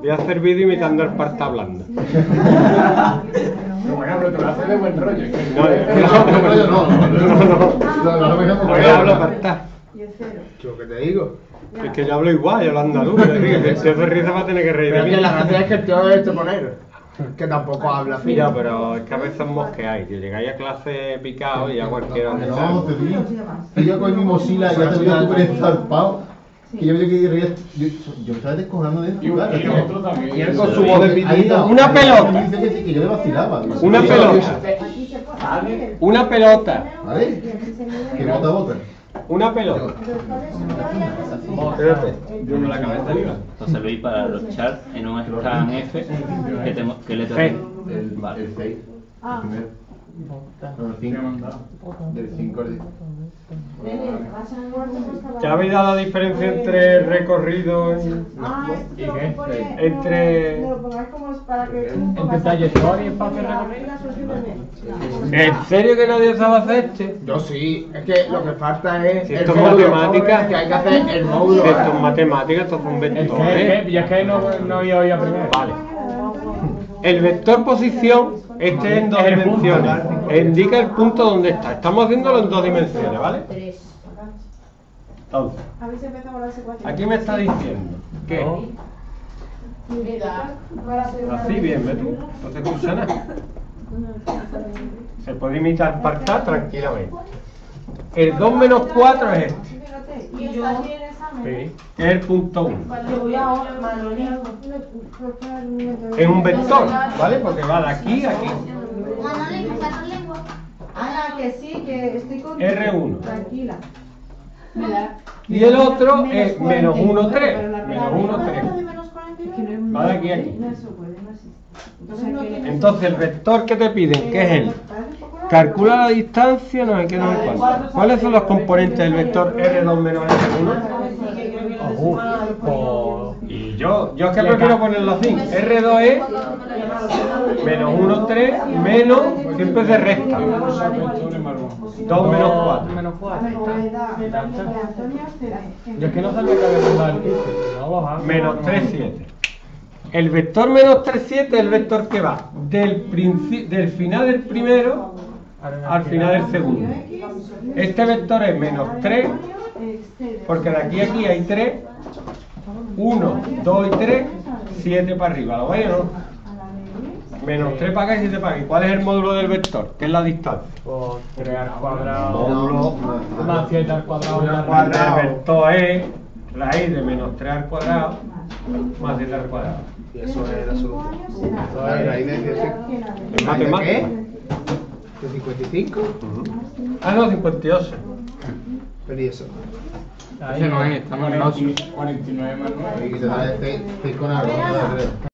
Voy a hacer vídeo imitando al parta hablando. Por ejemplo, te lo haces de buen rollo. No, No, no, no, no, yo hablo parta. Lo que te digo. Es que yo hablo igual, yo hablo andaluz. es Si hace risa va a tener que reír Pero que la gracia es que el tío es este ponero. Que tampoco habla fino. pero es que a veces mosqueáis, que llegáis a clase picado y a cualquiera no, te digo. Yo con mi mochila ya te súper estarpado. Que yo que estaba descojonando de Y, esto. y otro también. Y él con su voz de pitito. Una pelota. Me dice que, sí, que yo le vacilaba. Una pelota. Una pelota. ¿Vale? Que bota bota. Una pelota. La cabeza arriba. Entonces veis para los charts en un scan F que, te, que letra F. El, Vale. el 6. El primero. No, el 5. Del 5 al 10. ¿Ya habéis dado la diferencia entre recorrido y... Ah, esto ¿Y tengo qué? Entre-. Entre trayectoria y espacio recorrido. ¿En serio que nadie sabe hacer este? Yo sí, es que lo que falta es. Si esto es matemática. Que hay que hacer el módulo. Si esto es matemática, esto Es que, y es que no, no había oído primero. Vale. El vector posición, este es en dos dimensiones. Indica el punto donde está. Estamos haciéndolo en dos dimensiones, ¿vale? Entonces, aquí me está diciendo que así bien, ¿ves tú? No te escucha nada. Se puede imitar partar tranquilamente. El 2 menos 4 es este, El punto 1. Yo voy a Manolito. Es un vector, ¿vale? Porque va de aquí a aquí. Ah, que sí, que estoy con. R1. Tranquila. Y el otro es menos 1, 3. Menos 1, 3. Va de aquí a aquí. No se puede, no existe. Entonces, el vector que te piden, que es el calcula la distancia, no no sé cuánto. ¿Cuáles son los componentes del vector R2 menos R1? Uf, Y yo, yo es que prefiero ponerlo así. R2 es menos 1, 3, menos, siempre se resta. 2 menos 4. Menos cuatro. Antonio Cera. Yo es que no sabía que había mandado el 15. No lo hago. Menos 3, 7. El vector menos 3, 7 es el vector que va del, del final del primero al final del segundo. Este vector es menos 3, porque de aquí a aquí hay 3, 1, 2 y 3, 7 para arriba. ¿Lo veis o no? Menos 3 para acá y 7 para aquí. ¿Cuál es el módulo del vector? ¿Qué es la distancia? Pues 3 al cuadrado. Módulo Más 7 al cuadrado. Cuadrada. El vector es raíz de menos 3 al cuadrado más 7 al cuadrado. Y eso es la solución. La raíz de 10. Es matemática. ¿De 55? Ah, no, 58. Pero ¿y eso? Ese no es, estamos en 8. 49 más 9. Y que te sale 6 con algo. ¿no?